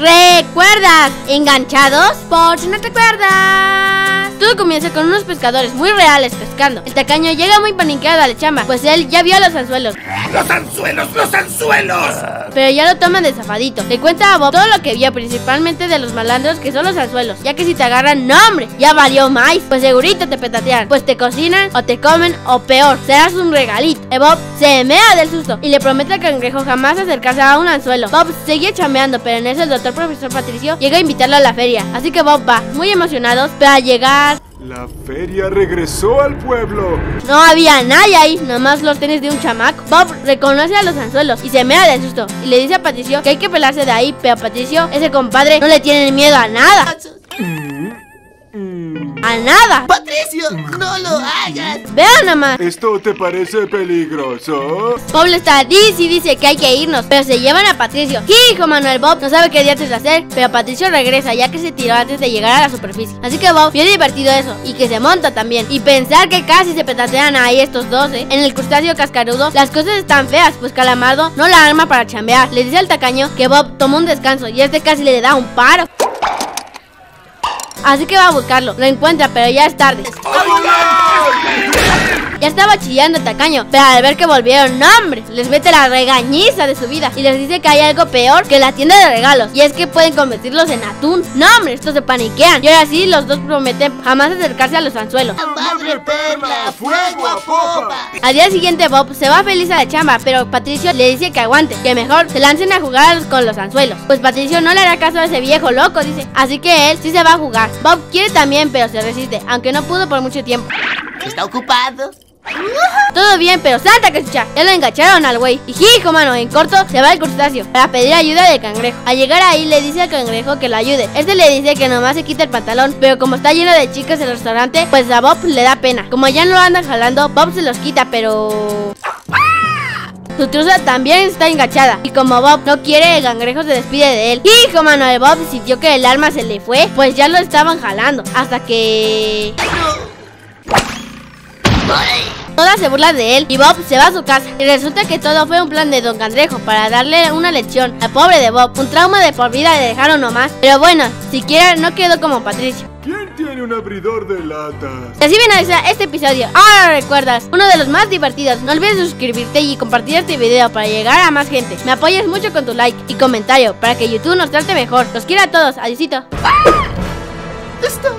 ¿Recuerdas? ¿Enganchados? Por si no te acuerdas. Todo comienza con unos pescadores muy reales pescando. El tacaño llega muy paniqueado a la chamba, pues él ya vio los anzuelos. ¡Los anzuelos! ¡Los anzuelos! Pero ya lo toman de zafadito. Le cuenta a Bob todo lo que vio, principalmente de los malandros que son los anzuelos. Ya que si te agarran, no hombre, ya valió más. Pues segurito te petatean. Pues te cocinan o te comen o peor, serás un regalito. Bob se mea del susto y le promete al cangrejo jamás acercarse a un anzuelo. Bob sigue chambeando, pero en eso el doctor profesor Patricio llega a invitarlo a la feria. Así que Bob va, muy emocionado, pero al llegar La feria regresó al pueblo. no había nadie ahí, nomás los tenis de un chamaco. Bob reconoce a los anzuelos y se mea del susto. Y le dice a Patricio que hay que pelarse de ahí, pero Patricio, ese compadre, no le tiene miedo a nada. A nada. ¡Patricio! ¡No lo hagas! Vean nomás. ¿Esto te parece peligroso? Bob le está dice y dice que hay que irnos, pero se llevan a Patricio. Hijo Manuel Bob no sabe qué dientes hacer, pero Patricio regresa ya que se tiró antes de llegar a la superficie. Así que Bob, bien divertido eso, y que se monta también. Y pensar que casi se petatean ahí estos dos, ¿eh? En el crustáceo cascarudo, las cosas están feas, pues Calamardo no la arma para chambear. Le dice al tacaño que Bob tomó un descanso y este casi le da un paro. Así que va a buscarlo, lo encuentra, pero ya es tarde. Ya estaba chillando el tacaño, pero al ver que volvieron, no hombre, les mete la regañiza de su vida y les dice que hay algo peor que la tienda de regalos, y es que pueden convertirlos en atún. No hombre, estos se paniquean. Y ahora sí, los dos prometen jamás acercarse a los anzuelos. ¡Madre perla! ¡Fuego a popa! Al día siguiente Bob se va feliz a la chamba, pero Patricio le dice que aguante, que mejor se lancen a jugar con los anzuelos. Pues Patricio no le hará caso a ese viejo loco, dice. Así que él sí se va a jugar. Bob quiere también, pero se resiste, aunque no pudo por mucho tiempo. ¿Está ocupado? Todo bien, pero salta que escucha. Ya lo engancharon al güey. Y hijo, mano, en corto se va al crustáceo para pedir ayuda del cangrejo. Al llegar ahí le dice al cangrejo que lo ayude. Este le dice que nomás se quita el pantalón, pero como está lleno de chicas el restaurante, pues a Bob le da pena. Como ya no lo andan jalando, Bob se los quita, pero... Su truza también está enganchada Y como Bob no quiere, el cangrejo se despide de él Hijo, mano, el Bob sintió que el arma se le fue Pues ya lo estaban jalando Hasta que... Todas se burlan de él y Bob se va a su casa. Y resulta que todo fue un plan de Don Cangrejo para darle una lección al pobre de Bob. Un trauma de por vida le dejaron nomás. Pero bueno, siquiera no quedó como Patricio. ¿Quién tiene un abridor de latas? Y así finaliza este episodio. Ahora recuerdas, uno de los más divertidos. No olvides suscribirte y compartir este video para llegar a más gente. Me apoyas mucho con tu like y comentario para que YouTube nos trate mejor. Los quiero a todos. Adiósito. Está